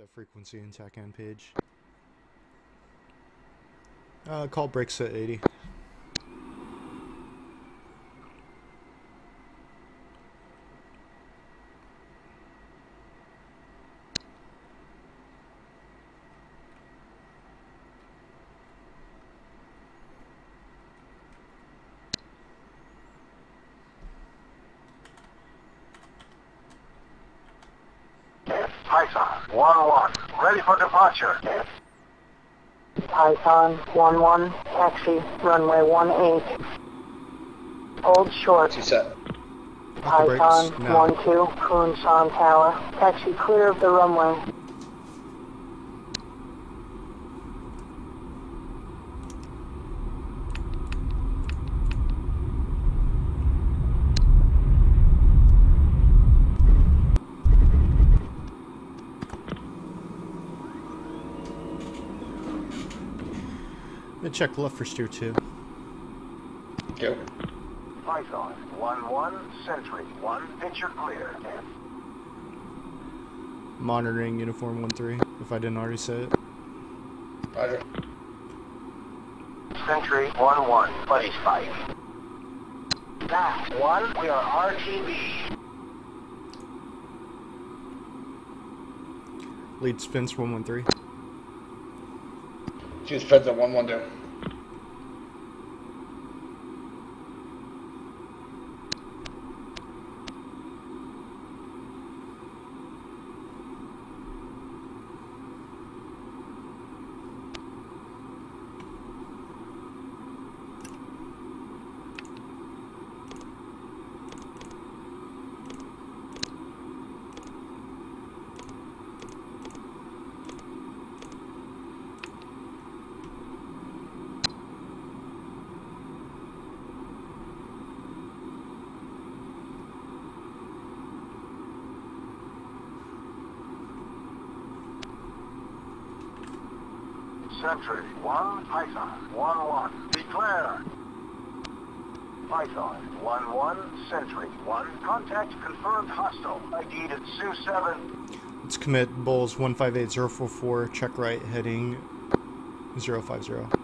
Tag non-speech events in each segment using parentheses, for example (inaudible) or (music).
the frequency and TACAN page. Uh, call breaks at 80. Python 1-1, ready for departure. Python 1-1, taxi, runway 18. Hold short. Two set. Off the Python 1-2, Kunsan Tower. Taxi clear of the runway. Check left for steer 2. Go. Python 1-1, Sentry 1, picture clear. Monitoring uniform 1-3, if I didn't already say it. Roger. Sentry 1-1, buddy spike. Max 1, we are RTB. Lead spins 113. Choose Feds at 112. Sentry 1, Python 1-1, declare. Python 1-1, Sentry 1, contact confirmed hostile. ID'd at Su-7. Let's commit Bulls 158044, check right, heading 050. Go.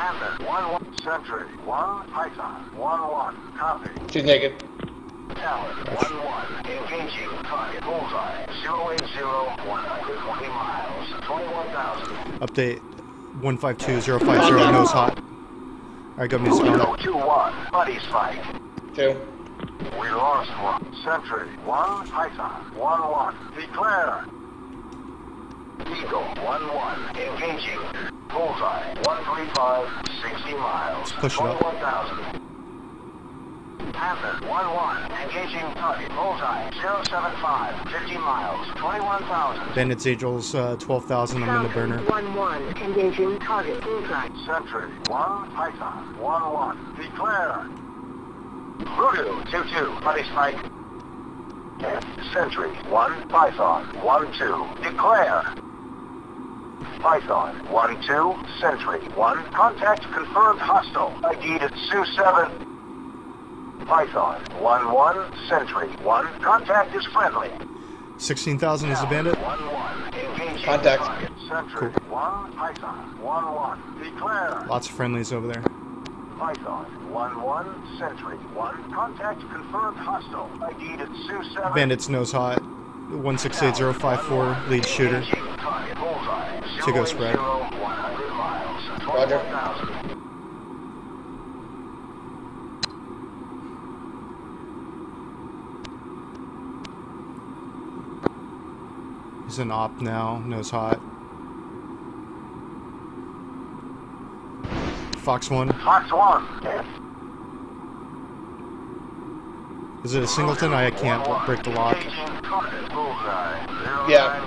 Panther 1-1, Sentry 1, Python 1-1, copy. Choose naked. Tower 1-1, engaging target bullseye 080, 120 miles, 21,000. Update 152050, nose hot. Alright, go music on. 021, buddy spike. Two. We lost one. Sentry 1, Python 1-1, declare. Eagle 1-1, engaging. Bullseye 135, 60 miles, push it up. 21,000. Panther 1-1, engaging target. Bullseye 075, 50 miles, 21,000. Bandits Angels uh, 12,000, I'm in the burner. 1-1, engaging target. Bullseye. Sentry 1, Python 1-1, declare. Voodoo 2-2, buddy spike. Sentry 1, Python 1-2, declare. Python 1-2, Sentry 1, contact confirmed hostile. ID'd at Sioux 7. Python 1-1, Sentry 1, contact is friendly. 16,000 is a bandit. 1-1, engaging Contact. target. Sentry 1, Python 1-1, declare. Lots of friendlies over there. Python 1-1, Sentry 1, contact confirmed hostile. ID'd at Sioux 7. Bandits nose hot. 168054, lead shooter. To go spread. Roger. He's an op now, nose hot. Fox 1. Fox 1. Is it a singleton? I can't break the lock. Yeah.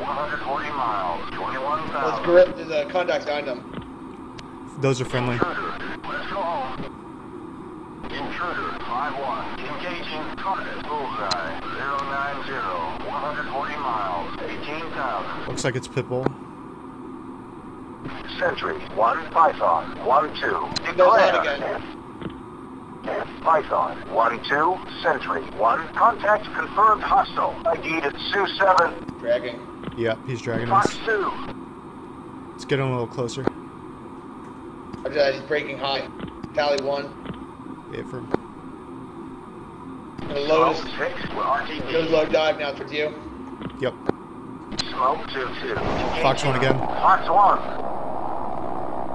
140 miles, 21,000. Let's grip the uh, contacts behind them. Those are friendly. Intruder, let's go home. Intruder, 5-1, engaging target bullseye, 090, 140 miles, 18,000. Looks like it's Pitbull. Sentry, 1 Python, 1 2. Goes on Declare. Again. Python, 1 2. Sentry, 1. Contact confirmed hostile. ID'd at Sioux 7. Dragging. Yep, he's dragging Fox us. 2. Let's get him a little closer. Roger that. He's breaking high. Tally one. Wait for him. Gonna load Smoke his. 6 with low dive now towards you. Yep. Smoke 2 2. Fox one again. Fox 1.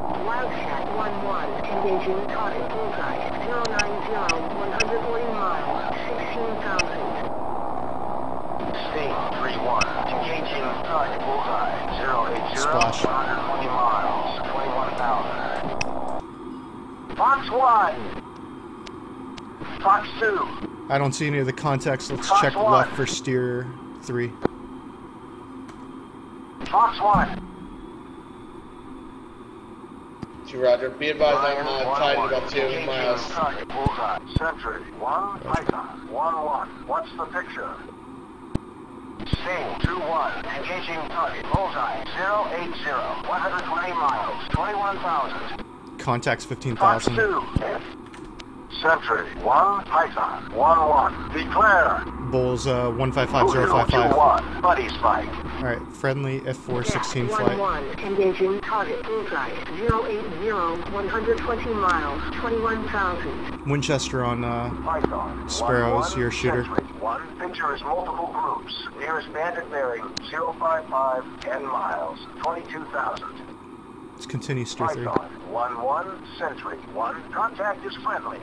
Wildcat 1-1, engaging target bullseye, 090, 140 miles, 16,000. Sting 3 1. Engaging target bullseye. 080. Splash. 120 miles. 21,000. Fox 1. Fox 2. I don't see any of the contacts. Let's Fox check one. left for steer three. Fox 1. Two Roger. Be advised I'm uh, tied at about two Engaging miles. Target bullseye. Sentry 1. Python 1 1. What's the picture? Sting 2 1. Engaging target bullseye. 080. 120 miles. 21,000. Contacts Fox 15,000. 2. Sentry 1. Python 1 1. Declare. Bulls uh, Julio 155055. 2-1. Buddy spike. Alright, friendly F-416 flight. 1-1, engaging target bullseye, 080, 120 miles, 21,000. Winchester on uh, Python. Sparrows, 1-1, your shooter. One picture is multiple groups. Nearest bandit bearing 055, 10 miles, 22,000. let's continue steer three. Python. 1-1, Sentry. 1. Contact is friendly.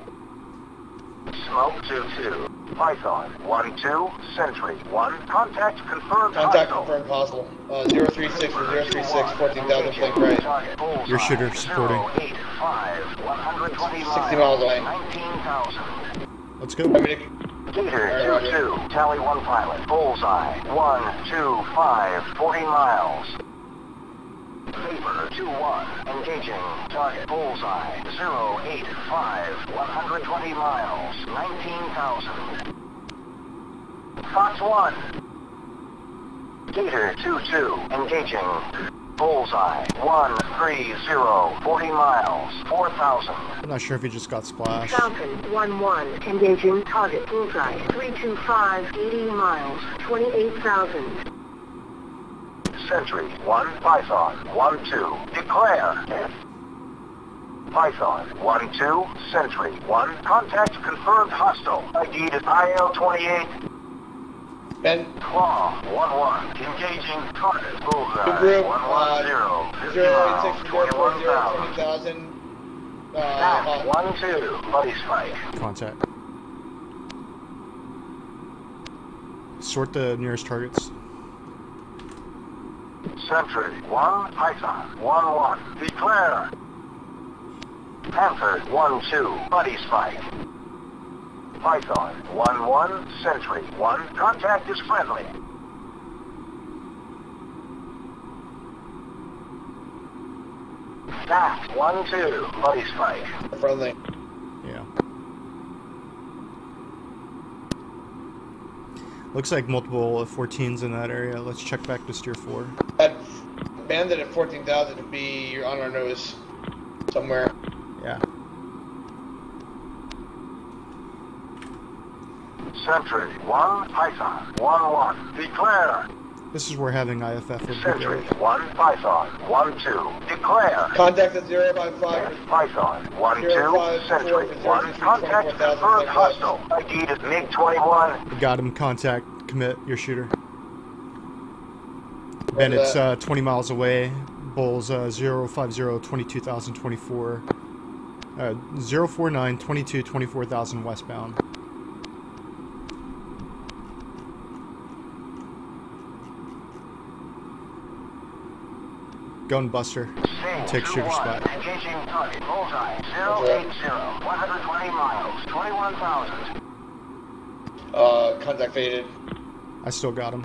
Smoke 2-2. Python. 1-2, Sentry. 1. Contact confirmed Contact hostile. confirmed possible. Uh, 036 or 036, 14,000 flank right. Your shooter supporting. 085, 120 60 miles away. 19,000. Let's go. I mean, Gator 2-2, tally 1 pilot, bullseye, 1, 2, 5, 40 miles. Vapor 2-1, engaging, target bullseye, 085, 120 miles, 19,000. Fox 1. Gator 2-2, engaging, bullseye, 130, 40 miles, 4,000. I'm not sure if he just got splashed. Falcon 1-1, engaging target bullseye, 325, 80 miles, 28,000. Sentry, 1 Python, 1 2. Declare. Python, 1 2. Sentry, 1. Contact confirmed hostile. ID is IL 28. Ben, Claw, 1 1. Engaging target. Bullseye. good group. 1 Uh, 1 0. 50 miles, 086 or 21,000. 20,000. Uh, Back, hot. 1 2. Buddy spike. Contact. Sort the nearest targets. Sentry, 1 Python, 1 1. Declare. Panther, 1 2. Buddy spike. Python, 1 1. Sentry, 1. Contact is friendly. Back, 1 2. Buddy spike. friendly. Yeah. Looks like multiple 14s in that area. Let's check back to steer 4. That bandit at 14,000 to be on our nose somewhere. Yeah. Sentry, 1 Python, 1 1. Declare. This is where having IFF would be Sentry, great. 1 Python, 1 2. Declare. Contact at 055 Python, 1 2, Zero five Sentry, four 1, thirty-three contact twenty-four thousand confirmed like hostile. ID is MiG 21. We got him. Contact. Commit. Your shooter. Bennett's that. uh, 20 miles away. Bulls uh, 050 22,024. Uh, 049 22 24,000 westbound. Gun Buster. Sing, Take 2 shooter 1, spot. Engaging target, bullseye, 080, 120 miles, 21,000. Uh, contact faded. I still got him.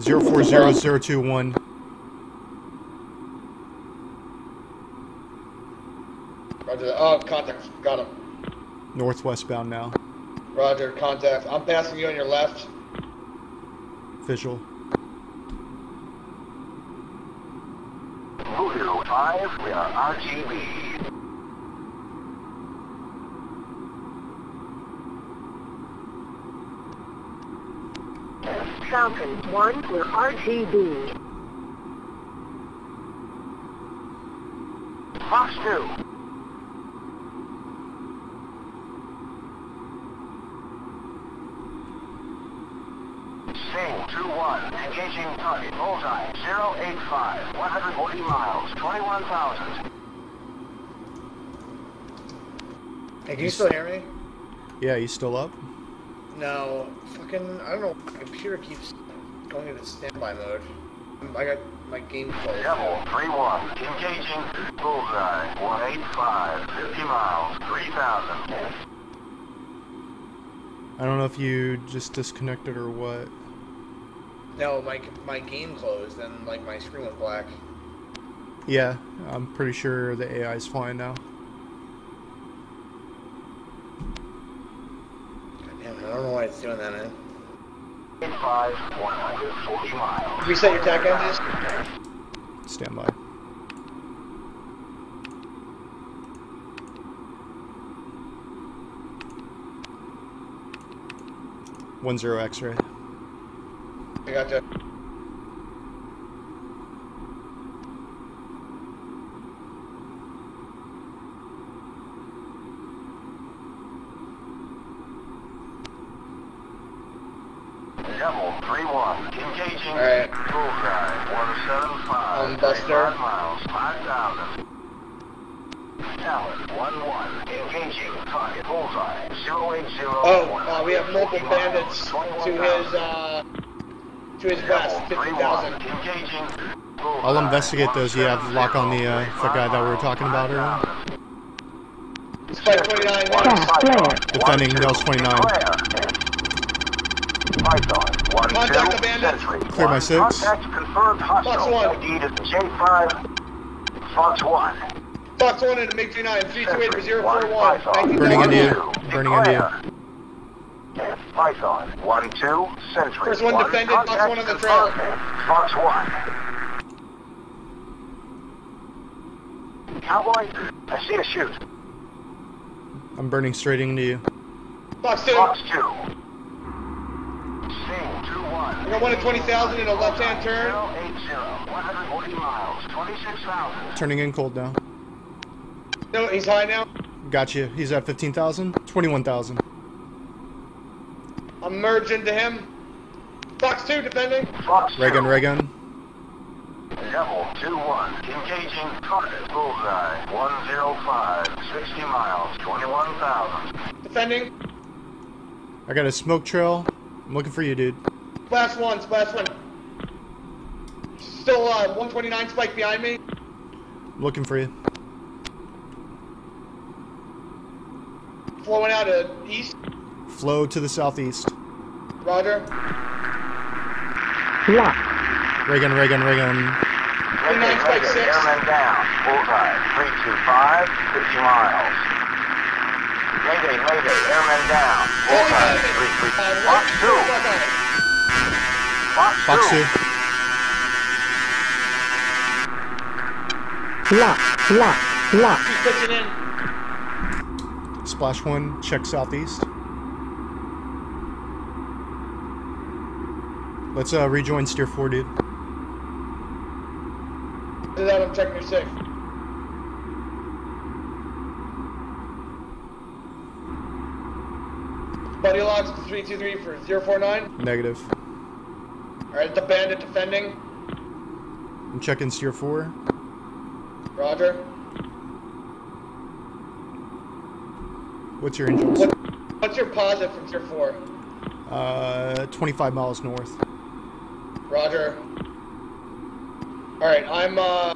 040021. Roger that. Oh, contact. Got him. Northwestbound now. Roger, contact. I'm passing you on your left. Visual. Five. We are RTB. Falcon 1, we're RTB. Fox two. Sing two one. Engaging target. Bullseye. Zero eight five. One hundred forty miles. Twenty one thousand. Hey, can you still hear me? Yeah, you still up? No. Fucking, I don't know. My computer keeps going into standby mode. I got my game closed. Devil three one. Engaging. Bullseye. One eight five. Fifty miles. Three thousand. I don't know if you just disconnected or what. No, my my game closed and like my screen went black. Yeah, I'm pretty sure the AI is fine now. God damn it, I don't know why it's doing that, man. Eight five. One hundred forty miles. Reset your tech engines. Stand by. One zero X-ray. I got you. Devil three one. Engaging. Alright. Bullseye. One seven five. Um, Buster. miles. Five thousand. Talon one one. Engaging. Target. Bullseye. Zero eight zero. Oh, uh, we have multiple bandits to his uh to his west, fifty thousand. I'll investigate those. You have lock on the uh, the guy that we were talking about earlier. Spike twenty nine. Gas. Defending Nels 29. Python, one, Contact two, the bandit. Sentry. Clear my six. Contact confirmed hostile. Fox one. ID is J5, Fox 1. Fox one into MiG three nine three two eight for zero four One, one. Python. Burning One, into you. Burning into you. declare. Python, 1, 2, Sentry. First one defended, Fox contact one on the trail. confirmed. Fox 1. Cowboy, I see a shoot. I'm burning straight into you. Fox two. Fox 2. Sing, 2, 1. I got one at 20,000 in a left-hand turn. 080, 140 miles, 26,000. Turning in cold now. No, he's high now. Got you. He's at 15,000. 21,000. I'm merged into him. Fox two defending. Fox 2. Ray gun. Devil 2-1. Engaging target. Bullseye. 105. 60 miles. 21,000. Defending. I got a smoke trail. I'm looking for you, dude. Splash one. Splash one. Still uh, alive. 129 spike behind me. I'm looking for you. Flowing out to east. Flow to the southeast. Roger. Lock. Mayday, Nine spike mayday. six. Airmen down. Bullseye. 325. 50 miles. Mayday, mayday. Airmen down. Bullseye. 33. Fox 2. Fox 2. Fox 2. Lock. Lock. Lock. He's pitching in. Splash 1. Check southeast. Let's uh, rejoin steer 4, dude. To that, I'm checking your six. Buddy logs to 323 for 049. Negative. Alright, the bandit defending. I'm checking steer 4. Roger. What's your engines? What, what's your posit from tier 4? Uh, 25 miles north. Roger. Alright, I'm, uh...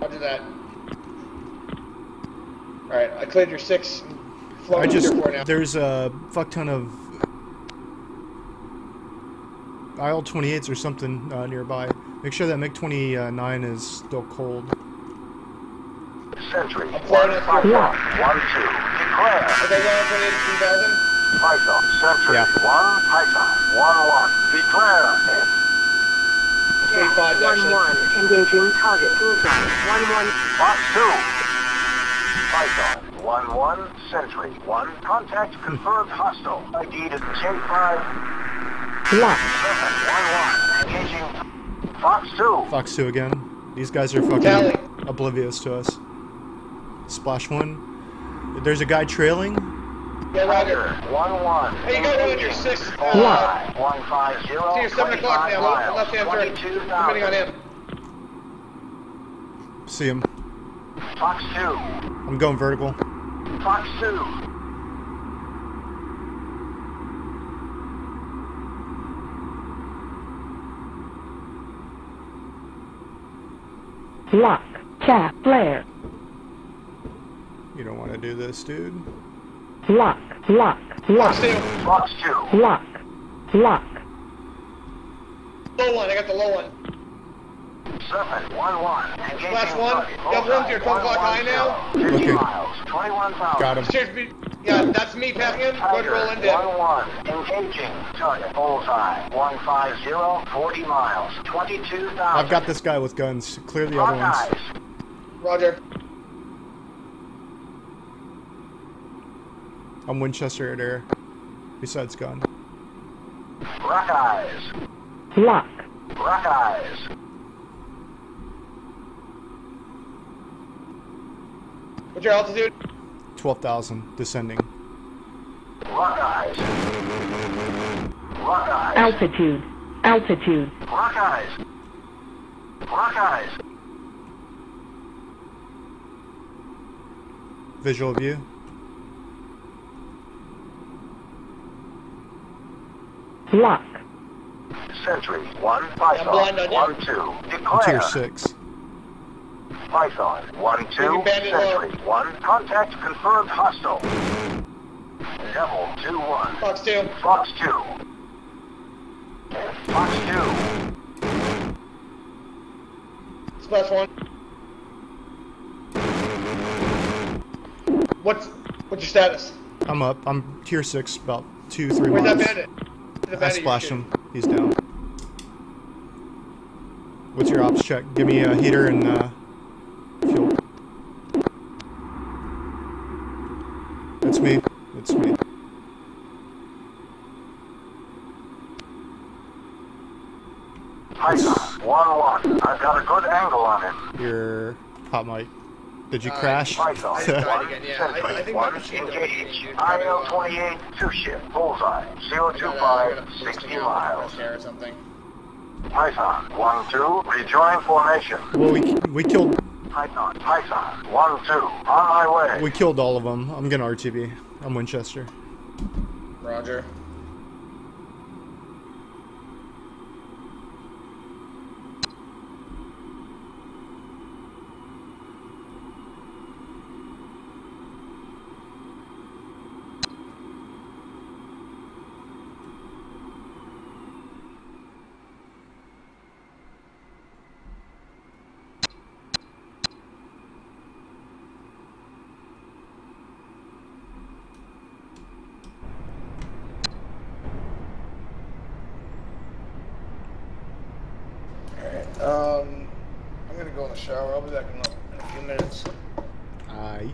Roger that. Alright, I cleared your 6. I just now. there's a fuck ton of IL 28s or something uh, nearby. Make sure that MiG 29 is still cold. Sentry. I'm flying it through. 1, 2. Declare. Okay, going for it, 3000. Python. Sentry. Yeah. 1. Python. 1, 1. Declare. five actually. 1-1, engaging target bullseye. 1-1, Fox 2. Python 1-1, Sentry 1. Contact confirmed hostile. ID to J5 locked. 7 1-1. Engaging Fox 2. Fox 2 again. These guys are fucking Tally. oblivious to us. Splash 1. There's a guy trailing. Yeah, Roger. 1-1. Hey, you got one at your Engaging. six. Locked. Uh, 150. see your seven o'clock now. miles, Left hand turn. Depending on him. See him. Fox 2. I'm going vertical. Fox 2. Lock. Cap. Flare. You don't want to do this, dude. Lock. Lock. Fox Lock. two. Fox 2. Lock. Lock. Low one. I got the low one. 7 1-1. Engaging Last one. target. You one to your 12 o'clock high now? 50 Okay. miles. 21,000. Got him. Cheers, be- yeah, that's me passing him. Going to roll in dip. 1-1. Engaging. Target. Bullseye. 150. 40 miles. 22,000. I've got this guy with guns. Clear the other ones. Roger. I'm Winchester at air. Besides gun. Buckeyes. Lock. Buckeyes. What's your altitude? 12,000. Descending. Buckeyes. Buckeyes. Altitude. Altitude. Buckeyes. Buckeyes. Visual view. Lock. Sentry. 1. Python. on 1 2. I'm tier 6. Python. 1 2. Maybe bandit. Sentry. 1. Contact confirmed hostile. Devil 2 1. Fox two. Fox 2. Fox 2. Splash one. What's what's your status? I'm up. I'm tier 6, about 2, 3 Where's that bandit? The I bandit you're splashed shooting. him. He's down. What's your ops check? Give me a heater and uh, fuel. It's me. It's me. Python. 1 1. I've got a good angle on him. Your hot mic. Did you Uh, crash? Python. I just died 1. again, yeah. I- Sentry. I think my 1. machine don't Engage. shoot. IL 28. 2 ship. Bullseye. 025. 60 miles. Or something. Python. 1 2. Rejoin formation. Well, we we killed Python. Python. 1 2. On my way. we killed all of them. I'm gonna RTB. I'm Winchester. Roger. Alright, um, I'm gonna go shower. I'll be back in a, in a few minutes. I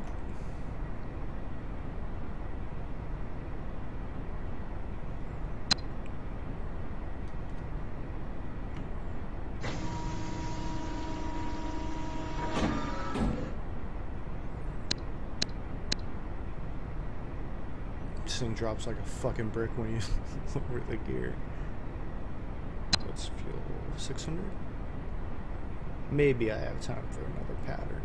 This thing drops like a fucking brick when you (laughs) lower the gear. Let's fuel 600. Maybe I have time for another pattern.